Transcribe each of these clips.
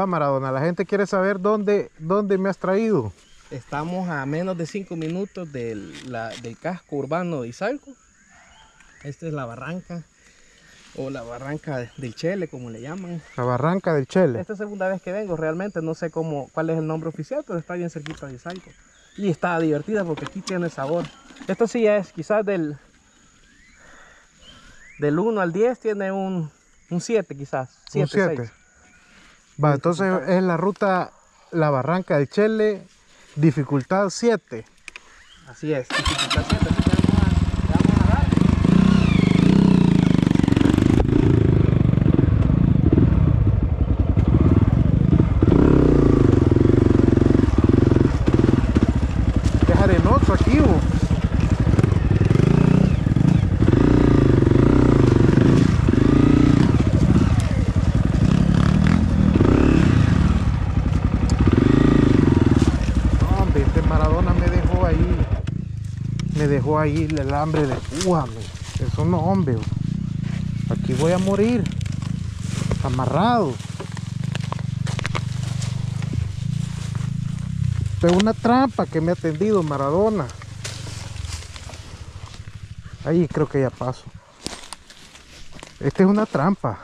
va Maradona. La gente quiere saber dónde, dónde me has traído. Estamos a menos de 5 minutos del, la- del casco urbano de Izalco. Esta es la barranca o la barranca del Chele, como le llaman. La barranca del Chele. Esta es la segunda vez que vengo, realmente no sé cómo, cuál es el nombre oficial, pero está bien cerquita de Izalco. Y está divertida porque aquí tiene sabor. Esto sí es quizás del, del 1 al 10 tiene un, un 7 quizás. Un 7, 7. 6. Va, entonces es la ruta La Barranca del Chele, dificultad 7. Así es. dificultad siete, así que vamos a- le vamos a dar. Es arenoso aquí, bo. No, hombre, este Maradona me dejó ahí. Me dejó ahí el hambre de púa. Eso no, hombre. Aquí voy a morir. Amarrado. Es una trampa que me ha tendido Maradona. Ahí creo que ya paso. Esta es una trampa.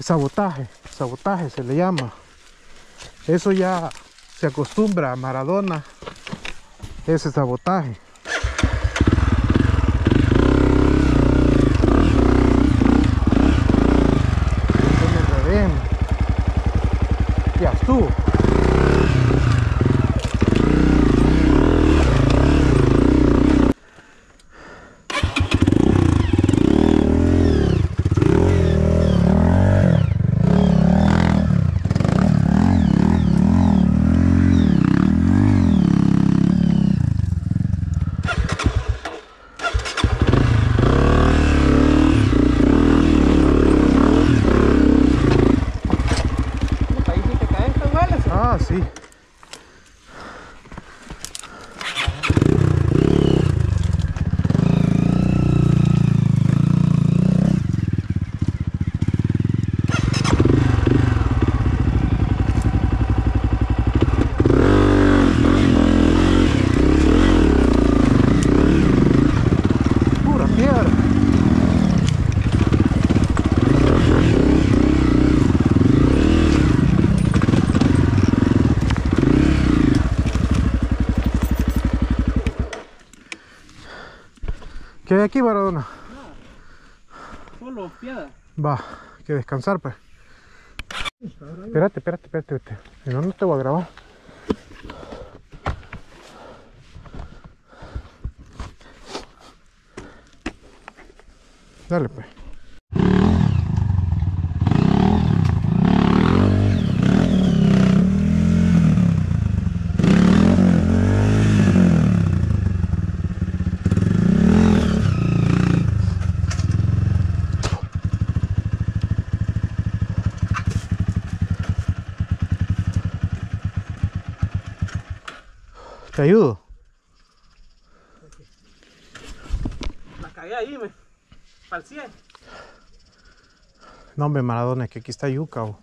Sabotaje, sabotaje se le llama. Eso ya se acostumbra a Maradona. Ese sabotaje. Que me enredé. Ya estuvo. Ahí sí te caes tan mal. así. Ah, sí. Pura piedra. ¿Qué hay aquí, Maradona? Solo piedra. Va, hay que descansar, pues. Espérate, espérate, espérate, espérate. Si no, no te voy a grabar. Dale, pues. Te ayudo. La cagué ahí, me. 100. No, hombre, Maradona, que aquí está yuca. bo.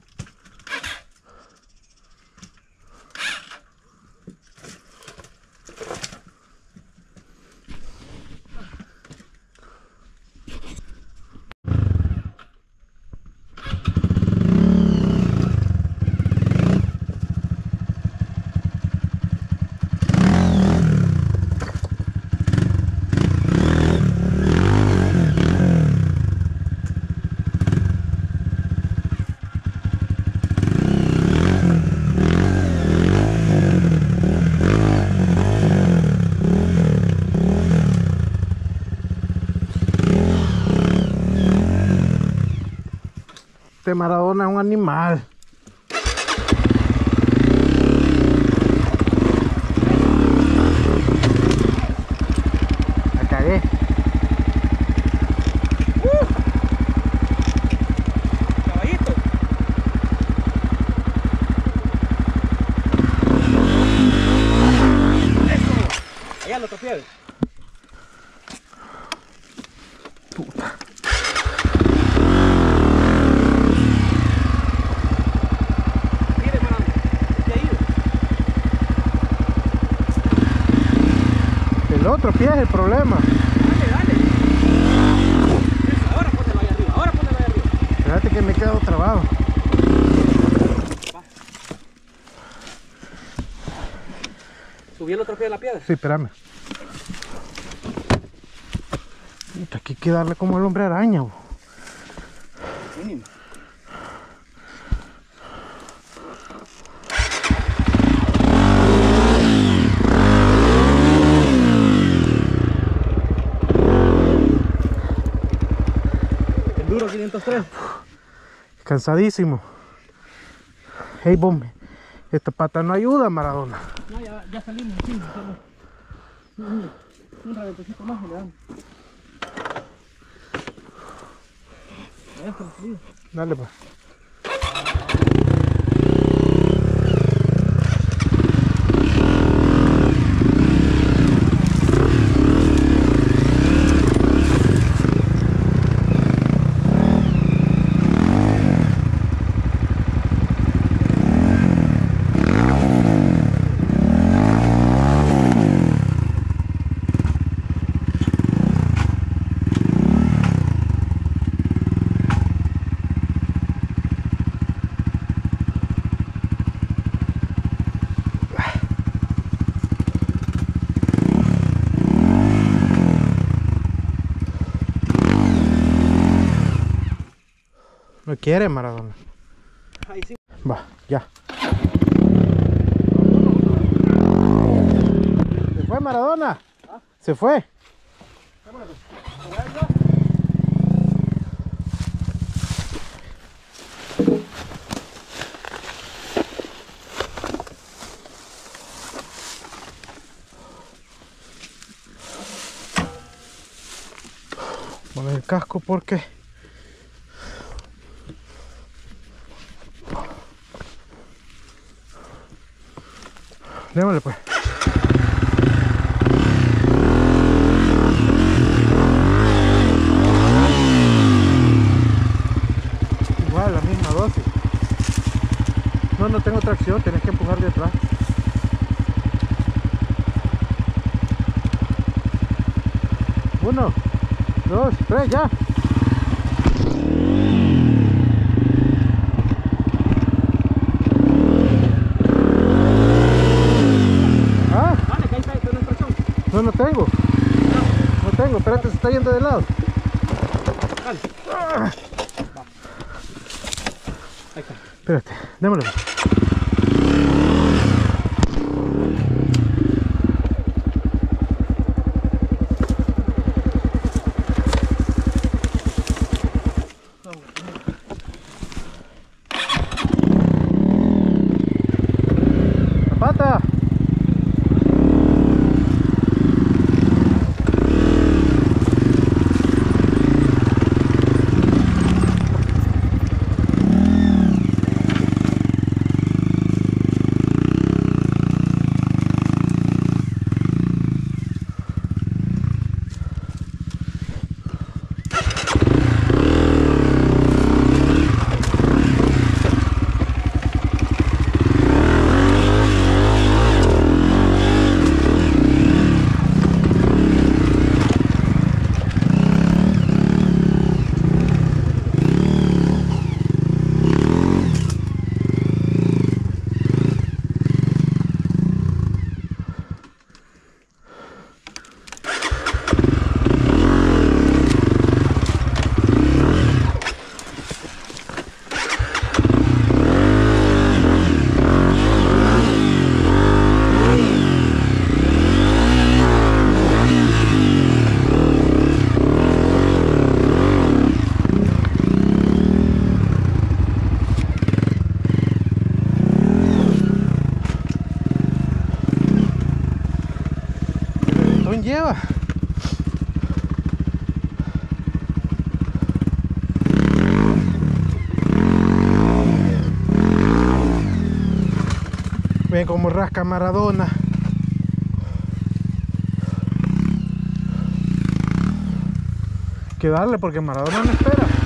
Maradona es un animal. La. Caballito. Eso. Allá lo topié. Trabado. Subí el otro pie de la piedra. Sí, espérame. Aquí hay que darle como el hombre araña. bo. Mínimo. El duro 503. Cansadísimo. Hey, bombe. Esta pata no ayuda, Maradona. No, ya, ya salimos, sí, solo un, reventecito más y le damos. Dale, pues. Quiere, Maradona. Ahí sí. Va, ya. ¿Se fue Maradona? ¿Se fue? Poner el casco porque Démosle pues. Igual, la misma dosis. No, no tengo tracción, tenés que empujar de atrás. Uno, dos, tres, ya. Ah, Dale, que ahí está, ahí está nuestra chon. no, no tengo. No tengo, espérate, se está yendo de lado. Dale. Ahí está. Espérate, démosle. La pata. El lleva. Ven como rasca Maradona. Que darle porque Maradona no espera.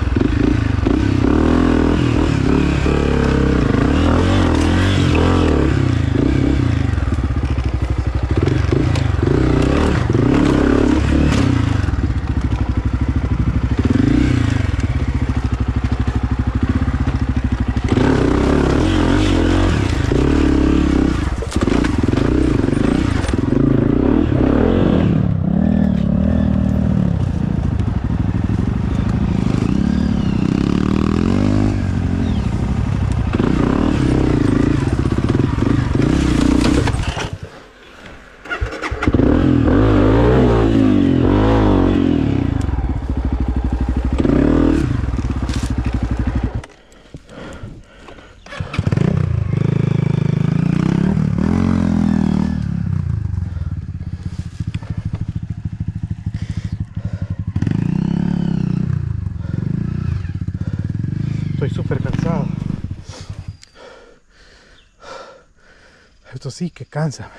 Estoy súper cansado. Esto sí que cansa.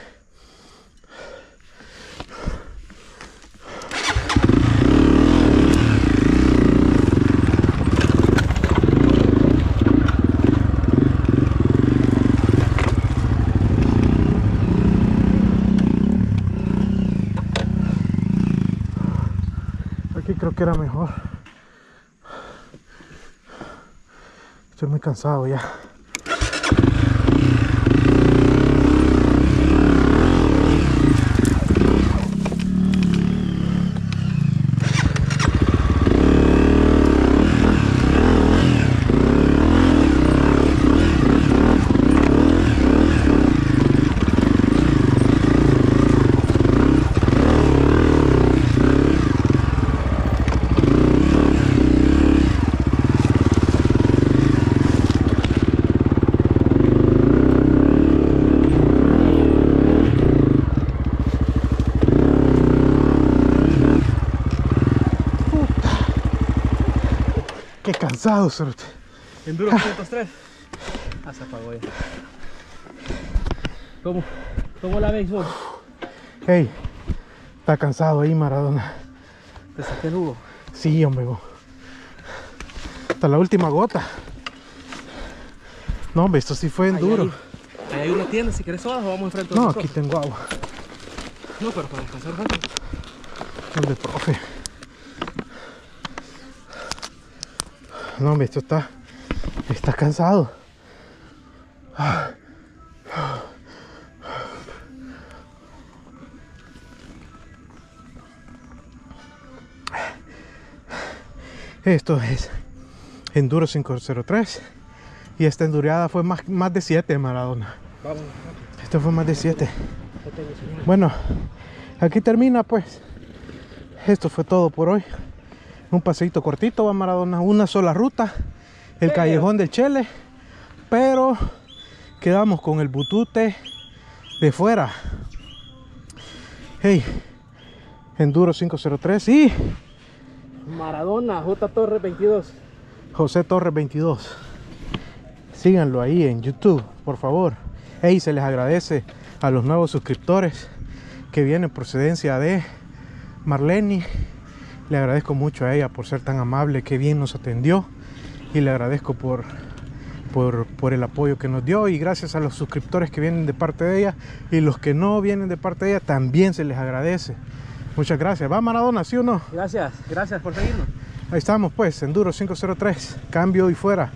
Aquí creo que era mejor. Estoy muy cansado ya. Cansado, cerote. Enduro 503. Ah, se apagó ya. ¿Cómo? ¿Cómo la veis vos? Hey, está cansado ahí, Maradona. Te saqué el jugo. Sí, hombre. Hasta la última gota. No, hombre, esto sí fue Ahí enduro. hay- Ahí hay una tienda, si querés sodas o vamos enfrente No, aquí tengo agua. No, pero para descansar un rato. Donde, profe. No, hombre, esto está. Está cansado. Esto es Enduro 503. Y esta enduriada fue más, más de 7, Maradona. Vamos, Esto fue más de 7. no tengo señal. Bueno, aquí termina pues. Esto fue todo por hoy. Un paseito cortito, va Maradona. Una sola ruta. El callejón del Chele. Pero quedamos con el butute de fuera. Hey, Enduro 503 y Maradona, J Torres 22. José Torres 22. Síganlo ahí en YouTube, por favor. Hey, se les agradece a los nuevos suscriptores que vienen procedencia de Marlene. Le agradezco mucho a ella por ser tan amable, que bien nos atendió. Y le agradezco por, por, por el apoyo que nos dio. Y gracias a los suscriptores que vienen de parte de ella. Y los que no vienen de parte de ella, también se les agradece. Muchas gracias. ¿Va Maradona, sí o no? Gracias, gracias por seguirnos. Ahí estamos pues, Enduro 503. Cambio y fuera.